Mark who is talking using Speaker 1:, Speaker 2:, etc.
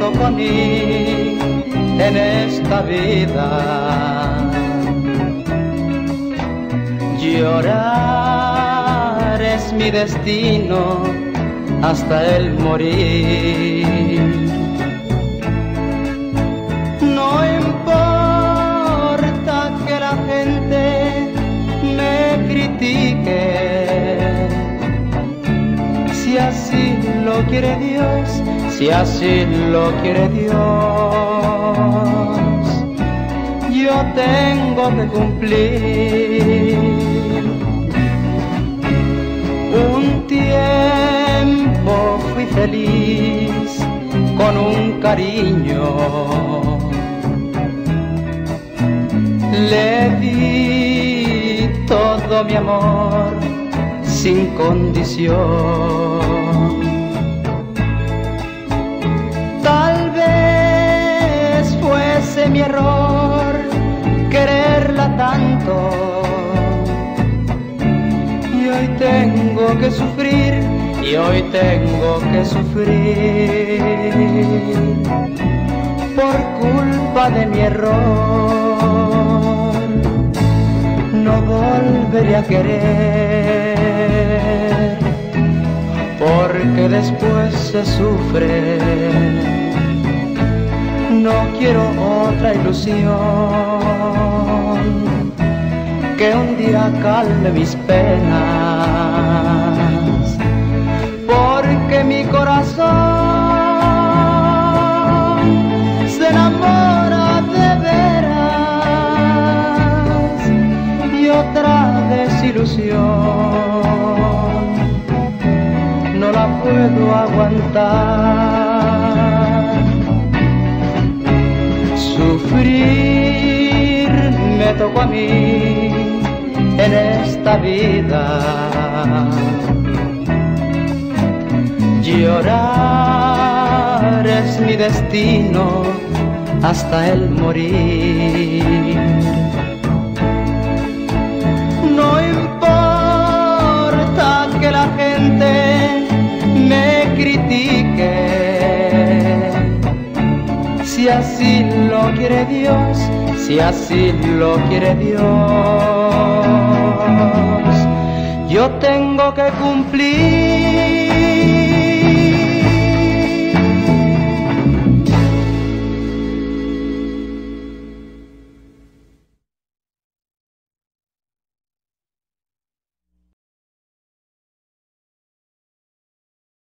Speaker 1: tocó mí en esta vida. Llorar es mi destino hasta el morir quiere Dios, si así lo quiere Dios, yo tengo que cumplir un tiempo fui feliz con un cariño. Le di todo mi amor sin condición. Mi error quererla tanto y hoy tengo que sufrir y hoy tengo que sufrir por culpa de mi error. No volveré a querer porque después se sufre. No quiero otra ilusión que un día calme mis penas, porque mi corazón se enamora de veras y otra desilusión no la puedo aguantar. Sufrir me tocó a mí en esta vida. Llorar es mi destino hasta el morir. Quiere Dios, si así lo quiere Dios, yo tengo que cumplir